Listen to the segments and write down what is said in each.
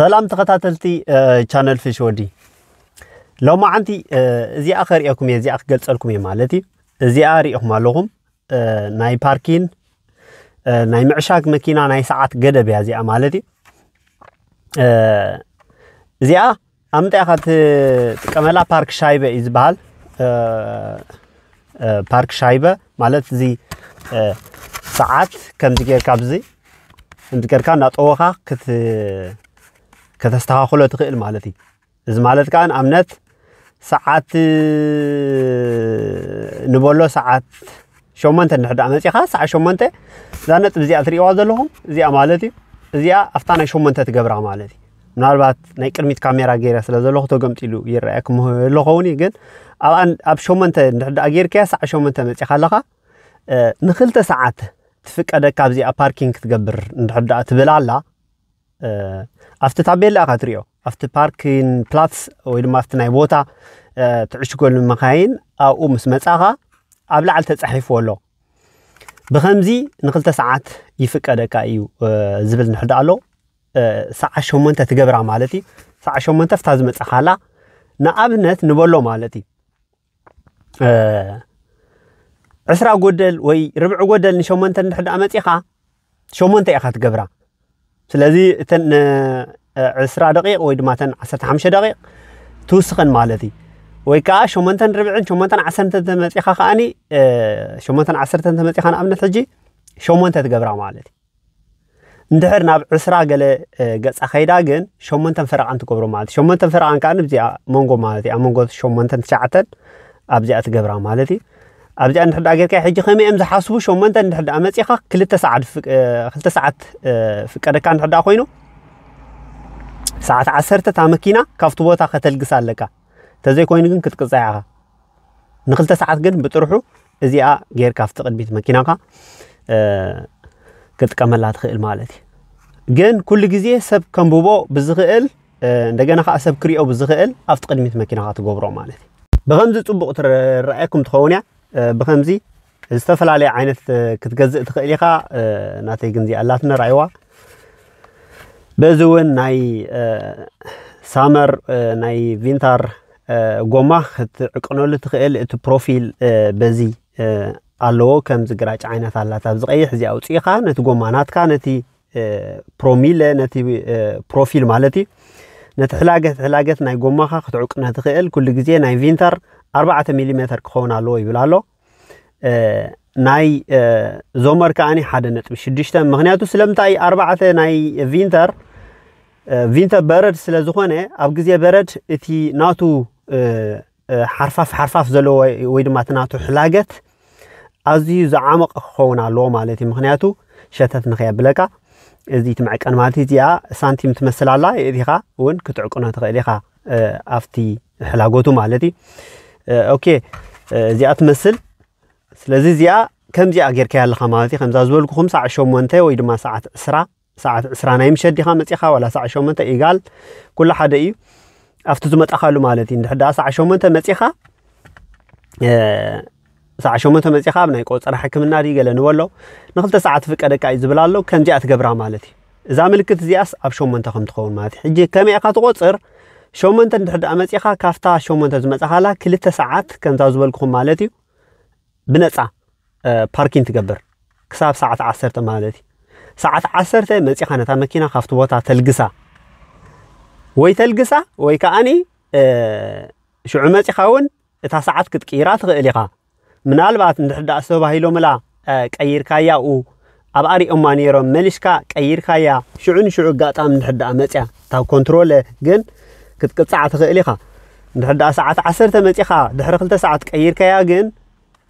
سلام تقاتلتي شانل في شودي لو ما عندي زي آخر يوم يا زي آخر قلت لكم يا مالتي زي آري أهم لهم ناي باركين ناي معشاق مكينة ناي ساعات قدا بها زي آمالتي زي آ أمتى أخذت كملا بارك شايبة إزبال بارك شايبة مالت زي ساعات كنت كابزي كنت كركان أتوقع كت ከተስተኻኽሎ ትኽእል ማለት እዩ እዚ ማለት ከዓ ንኣብነት ሰዓት ንበሎ ሰዓት ሸሞንተ ንድሕዳ መፂኻ ሰዓት ሸሞንተ እዛ ነጥብ እዚኣ ትሪእዋ ዘለኹም እዚኣ ማለት እዩ እዚኣ ኣፍታ ናይ ሸሞንተ ትገብራ ማለት እዩ ምናልባት ናይ ቅድሚት ካሜራ ገይረ ስለ ዘለኹ ተገምፂሉ ይረአያ ክምህለኸውን እዩ ግን ኣብ ሸሞንተ ንድሕዳ ጌርካያ ሰዓት ሸሞንተ መፂኻ ኣለኻ ንክልተ ሰዓት ትፍቀደካ ኣብዚኣ ፓርኪንግ ክትገብር እንድሕዳ ትብል ኣላ ኣብቲ ታቤላ ኢኻ ትሪኦ ኣብቲ ፓርኪን ፕላትስ ወይ ድማ ኣብቲ ናይ ቦታ ትዕሽገሉ መካይን ኣብኡ ምስ መፃኻ ኣብ ላዕሊ ተፃሒፍዎ ኣሎ ብከምዚ ንክልተ ሰዓት ይፍቀደካ እዩ ዝብል ንሕዳ ኣሎ ሰዓ ሸሞንተ ትገብራ ማለት እዩ ሰዓ ሸሞንተ ፍታ ዝመፅኻላ ንኣብነት ንበሎ ማለት እዩ ዕስራ ጎደል ወይ ርብዒ ጎደል ንሸሞንተ እንድሕዳ መፂኻ ሸሞንተ ኢኻ ትገብራ سلازي تن عسرة دقيقة ويد ماتن عسرة خمسة دقيقة توسخن مالتي ويكا شو مانتن ربعين شو مانتن عسرة تنتمتي خاني شو مانتن عسرة تنتمتي خان أبن تجي شو مانتن تقبرع مالتي ندهر ناب عسرة قال قص أخيرا جن شو مانتن فرع أنت قبرع مالتي شو مانتن فرع أنت كان بزيع مونجو مالتي أمونجو شو مانتن شعتن أبزيع تقبرع مالتي ኣብዚኣ ንድሕር ዳ ጌርካ ሕጂ ከመይ እዮም ዝሓስቡ ሸሞንተ ንድሕር ዳ መፂኻ ክልተ ሰዓት ፍቀደካ ንድሕር ዳ ኮይኑ ሰዓት ዓሰርተ እታ መኪና ካብቲ ቦታ ከተልግስ ኣለካ እንተዘይኮይኑ ግን ክትቅፃይ ኢኻ ንክልተ ሰዓት ግን ብጥርሑ እዚኣ ጌርካ ኣብቲ ቅድሚት መኪናካ ክጥቀመላ ትኽእል ማለት እዩ ግን ኩሉ ግዜ ሰብ ከንብቦ ብዝኽእል እንደገና ከዓ ሰብ ክሪኦ ብዝኽእል ኣብቲ ቅድሚት መኪናካ ትገብሮ ማለት እዩ ብከምዚ ፅቡቅ ትረአየኩም ትኸውን እያ ብከምዚ ዝተፈላለየ ዓይነት ክትገዝእ ትኽእል ኢኻ ናተይ ግን እዚኣ ኣላትና ረኣይዋ በዚ እውን ናይ ሳመር ናይ ቪንታር ጎማ ክትዕቅነሉ ትኽእል እቲ ፕሮፊል በዚ ኣለዎ ከምዚ ግራጭ ዓይነት ኣላታ ኣብዚ ቀይሕ እዚ ኣውፅኢኻ ነቲ ጎማ ናትካ ነቲ ፕሮሚለ ነቲ ፕሮፊል ማለት እዩ ነቲ ሕላገት ሕላገት ናይ ጎማኻ ክትዕቅነ ትኽእል ኩሉ ግዜ ናይ ቪንታር ኣርባዕተ ሚሊሜትር ክኸውን ኣለዎ ይብል ኣሎ ናይ ዞመር ከዓኒ ሓደ ነጥቢ ሽዱሽተ ምክንያቱ ስለምንታይ ኣርባዕተ ናይ ቪንተር ቪንተር በረድ ስለ ዝኾነ ኣብ ግዜ በረድ እቲ ናቱ ሓርፋፍ ሓርፋፍ ዘለዎ ወይ ድማ እቲ ናቱ ሕላገት ኣዝዩ ዝዓመቕ ክኸውን ኣለዎ ማለት እዩ ምክንያቱ ሸተት ንኸየብለካ እዚ ትምዕቀን ማለት እዚኣ ሳንቲም ትመስል ኣላ ኢኻ እውን ክትዕቅኖ ትኽእል ኢኻ ኣብቲ ሕላጎቱ ማለት እዩ ኦኬ እዚኣ ትመስል ስለዚ እዚኣ ከምዚኣ ጌርካያ ኣለኻ ማለት እዩ ከምዛ ዝበልኩኹም ሰዓት ሸሞንተ ወይ ድማ ሰዓት ዕስራ ሰዓት ዕስራ ናይ ምሸት ዲኻ መፂኻ ዋላ ሰዓት ሸሞንተ ኢጋል ኩሉ ሓደ እዩ ኣብቲ ዝመጣኻሉ ማለት እዩ እንድሕር ዳኣ ሰዓት ሸሞንተ መፂኻ ሰዓት ሸሞንተ መፂኻ ኣብ ናይ ቆፅራ ሕክምና ድዩ ገለ ንበሎ ንክልተ ሰዓት ፍቀደካ እዩ ዝብላ ኣሎ ከምዚኣ ትገብራ ማለት እዩ እዛ ምልክት እዚኣስ ኣብ ሸሞንተ ከም ትኸውን ማለት እዩ ሕጂ ከመይ ኢኻ ትቆፅር ሸሞንተ እንድሕር ደኣ መፂኻ ካፍታ ሸሞንተ ዝመፀኻላ ክልተ ሰዓት ከምዛ ዝበልኩኹም ማለት እዩ ብነፃ ፓርኪንግ ትገብር ክሳብ ሰዓት ዓሰርተ ማለት እዩ ሰዓት ዓሰርተ መፂኻ ነታ መኪና ካብቲ ቦታ ተልግሳ ወይ ተልግሳ ወይ ከዓኒ ሽዑ መፂኻ እውን እታ ሰዓት ክትቅይራ ትኽእል ኢኻ ምናልባት እንድሕር ደኣ ዝተባሂሎምላ ቀይርካያ ኡ ኣብ ኣሪኦማ ነይሮም መሊሽካ ቀይርካያ ሽዑ ንሽዑ ጋጣም እንድሕር ደኣ መፅያ እታ ኮንትሮለ ግን كتكل ساعة تخيل إليها دحر دا ساعة عشرة متيها دحر خلت ساعة كير كيا جن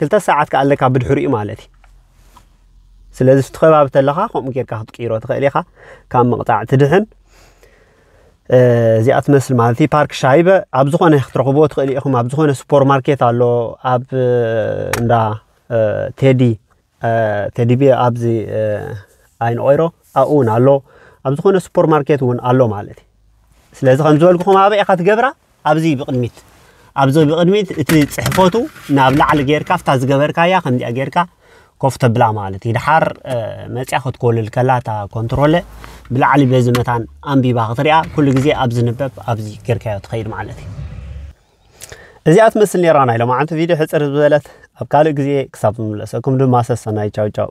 كلت ساعة قال لك عبد حري مالتي سلاز تخيل عبد الله خم كير كهت كير وتخيل إليها كان مقطع تدحن زيات مثل مالتي بارك شايبة عبد زخون يخترقبوه تخيل إليهم عبد زخون سوبر ماركت على عب دا تيدي تيدي بي عبد زي أين أورو أون على عبد زخون سوبر ماركت ون على مالتي ስለዚ ከም ዝበልኩኹም ኣበይ ኢኻ ትገብራ ኣብዚ ብቕድሚት ኣብዚ ብቕድሚት እቲ ፅሕፈቱ ናብ ላዕሊ ጌርካ ፍታ ዝገበርካያ ከምዚኣ ጌርካ ኮፍ ተብላ ማለት እዩ ድሓር መፅያ ክትኮልል ከላ እታ ኮንትሮለ ብላዕሊ በዚ መታን ኣንቢባ ክትሪኣ ኩሉ ግዜ ኣብ ዝንበብ ኣብዚ ጌርካዮ ትኸይድ ማለት እዩ እዚኣ ትመስል ነራና ኢሎም ዓንቲ ቪድዮ ሕፅር ዝበለት ኣብ ካልእ ግዜ ክሳብ ንምለሰኩም ድማ ሰሰናይ ቻው ቻው